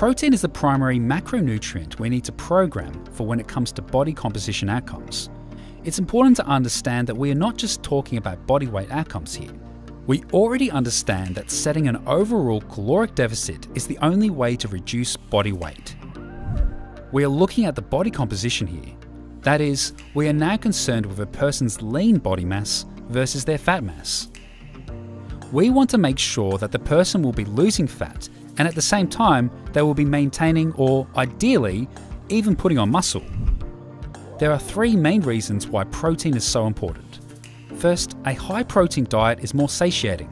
Protein is the primary macronutrient we need to program for when it comes to body composition outcomes. It's important to understand that we are not just talking about body weight outcomes here. We already understand that setting an overall caloric deficit is the only way to reduce body weight. We are looking at the body composition here. That is, we are now concerned with a person's lean body mass versus their fat mass. We want to make sure that the person will be losing fat and at the same time they will be maintaining or, ideally, even putting on muscle. There are three main reasons why protein is so important. First, a high protein diet is more satiating.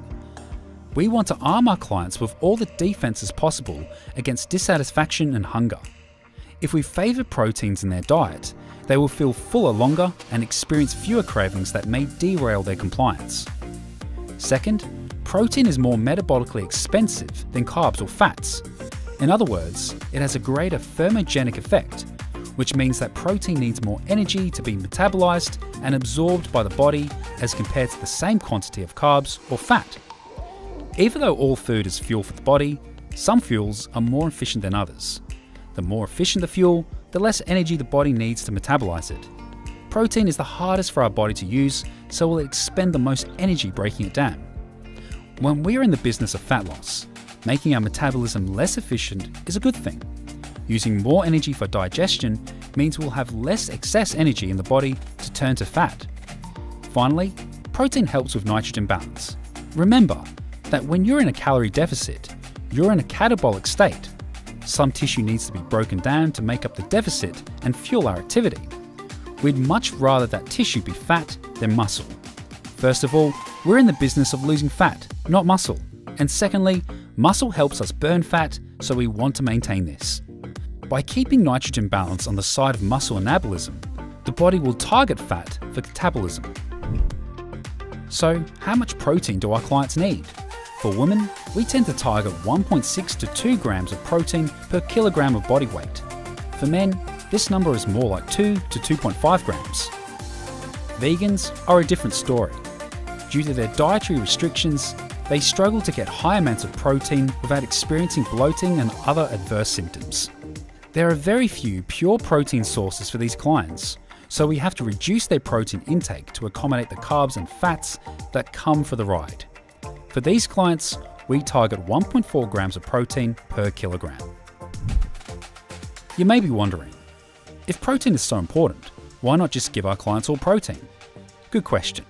We want to arm our clients with all the defenses possible against dissatisfaction and hunger. If we favour proteins in their diet, they will feel fuller longer and experience fewer cravings that may derail their compliance. Second, protein is more metabolically expensive than carbs or fats. In other words, it has a greater thermogenic effect, which means that protein needs more energy to be metabolized and absorbed by the body as compared to the same quantity of carbs or fat. Even though all food is fuel for the body, some fuels are more efficient than others. The more efficient the fuel, the less energy the body needs to metabolize it. Protein is the hardest for our body to use, so will expend the most energy breaking it down. When we are in the business of fat loss, making our metabolism less efficient is a good thing. Using more energy for digestion means we'll have less excess energy in the body to turn to fat. Finally, protein helps with nitrogen balance. Remember that when you're in a calorie deficit, you're in a catabolic state. Some tissue needs to be broken down to make up the deficit and fuel our activity. We'd much rather that tissue be fat than muscle. First of all, we're in the business of losing fat, not muscle. And secondly, muscle helps us burn fat, so we want to maintain this. By keeping nitrogen balance on the side of muscle anabolism, the body will target fat for catabolism. So, how much protein do our clients need? For women, we tend to target 1.6 to 2 grams of protein per kilogram of body weight. For men, this number is more like 2 to 2.5 grams. Vegans are a different story. Due to their dietary restrictions, they struggle to get high amounts of protein without experiencing bloating and other adverse symptoms. There are very few pure protein sources for these clients, so we have to reduce their protein intake to accommodate the carbs and fats that come for the ride. For these clients, we target 1.4 grams of protein per kilogram. You may be wondering, if protein is so important, why not just give our clients all protein? Good question.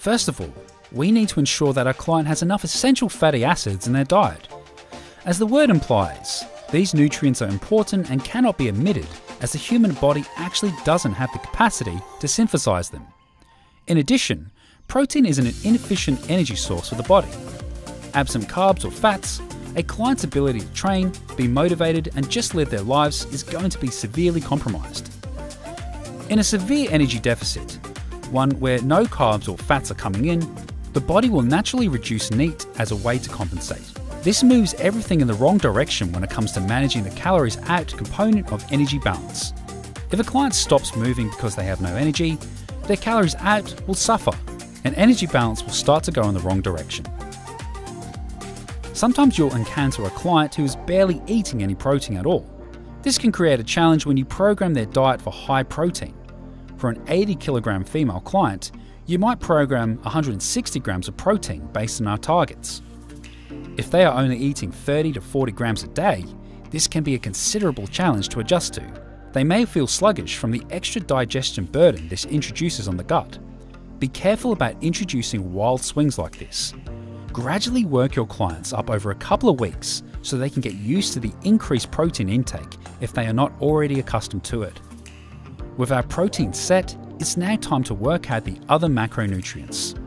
First of all, we need to ensure that our client has enough essential fatty acids in their diet. As the word implies, these nutrients are important and cannot be omitted as the human body actually doesn't have the capacity to synthesize them. In addition, protein is an inefficient energy source for the body. Absent carbs or fats, a client's ability to train, be motivated, and just live their lives is going to be severely compromised. In a severe energy deficit, one where no carbs or fats are coming in, the body will naturally reduce NEAT as a way to compensate. This moves everything in the wrong direction when it comes to managing the calories out component of energy balance. If a client stops moving because they have no energy, their calories out will suffer and energy balance will start to go in the wrong direction. Sometimes you'll encounter a client who is barely eating any protein at all. This can create a challenge when you program their diet for high protein. For an 80 kilogram female client, you might program 160 grams of protein based on our targets. If they are only eating 30 to 40 grams a day, this can be a considerable challenge to adjust to. They may feel sluggish from the extra digestion burden this introduces on the gut. Be careful about introducing wild swings like this. Gradually work your clients up over a couple of weeks so they can get used to the increased protein intake if they are not already accustomed to it. With our protein set, it's now time to work out the other macronutrients.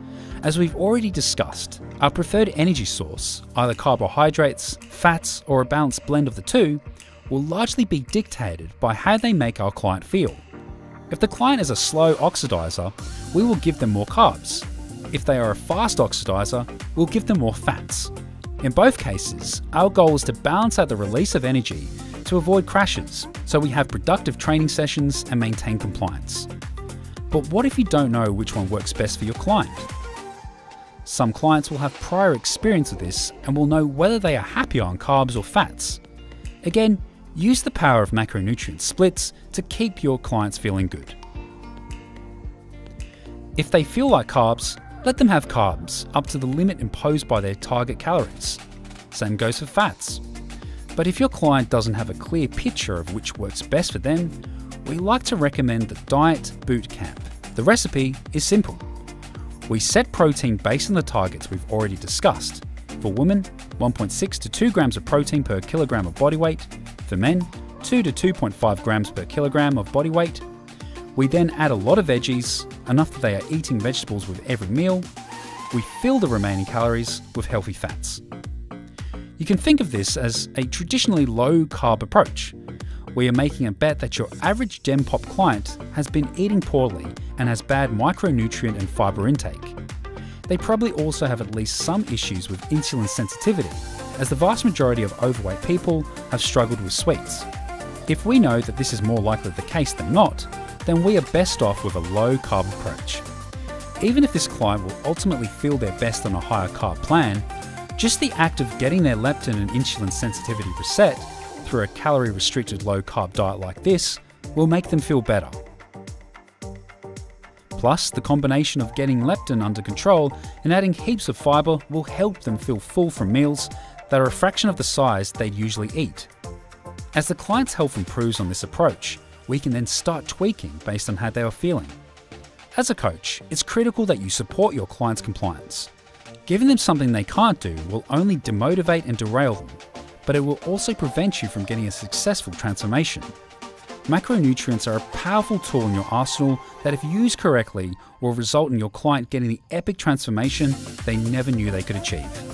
As we've already discussed, our preferred energy source, either carbohydrates, fats, or a balanced blend of the two, will largely be dictated by how they make our client feel. If the client is a slow oxidizer, we will give them more carbs. If they are a fast oxidizer, we'll give them more fats. In both cases, our goal is to balance out the release of energy to avoid crashes, so we have productive training sessions and maintain compliance. But what if you don't know which one works best for your client? Some clients will have prior experience with this and will know whether they are happier on carbs or fats. Again, use the power of macronutrient splits to keep your clients feeling good. If they feel like carbs, let them have carbs up to the limit imposed by their target calories. Same goes for fats. But if your client doesn't have a clear picture of which works best for them, we like to recommend the Diet Boot Camp. The recipe is simple. We set protein based on the targets we've already discussed. For women, 1.6 to 2 grams of protein per kilogram of body weight. For men, 2 to 2.5 grams per kilogram of body weight. We then add a lot of veggies, enough that they are eating vegetables with every meal. We fill the remaining calories with healthy fats. You can think of this as a traditionally low carb approach. where you're making a bet that your average Pop client has been eating poorly and has bad micronutrient and fiber intake. They probably also have at least some issues with insulin sensitivity, as the vast majority of overweight people have struggled with sweets. If we know that this is more likely the case than not, then we are best off with a low carb approach. Even if this client will ultimately feel their best on a higher carb plan, just the act of getting their leptin and insulin sensitivity reset through a calorie restricted low carb diet like this will make them feel better. Plus, the combination of getting leptin under control and adding heaps of fibre will help them feel full from meals that are a fraction of the size they'd usually eat. As the client's health improves on this approach, we can then start tweaking based on how they are feeling. As a coach, it's critical that you support your client's compliance. Giving them something they can't do will only demotivate and derail them, but it will also prevent you from getting a successful transformation. Macronutrients are a powerful tool in your arsenal that, if used correctly, will result in your client getting the epic transformation they never knew they could achieve.